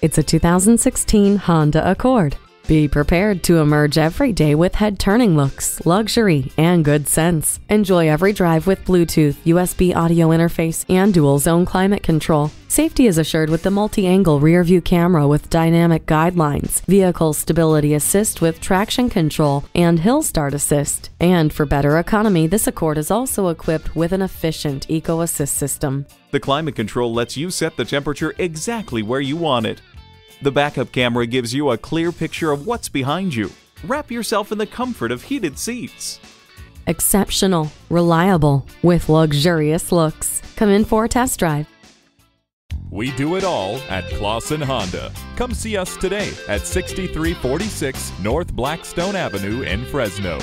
It's a 2016 Honda Accord. Be prepared to emerge every day with head turning looks, luxury, and good sense. Enjoy every drive with Bluetooth, USB audio interface, and dual zone climate control. Safety is assured with the multi angle rear view camera with dynamic guidelines, vehicle stability assist with traction control, and hill start assist. And for better economy, this Accord is also equipped with an efficient Eco Assist system. The climate control lets you set the temperature exactly where you want it. The backup camera gives you a clear picture of what's behind you. Wrap yourself in the comfort of heated seats. Exceptional, reliable, with luxurious looks. Come in for a test drive. We do it all at Clawson Honda. Come see us today at 6346 North Blackstone Avenue in Fresno.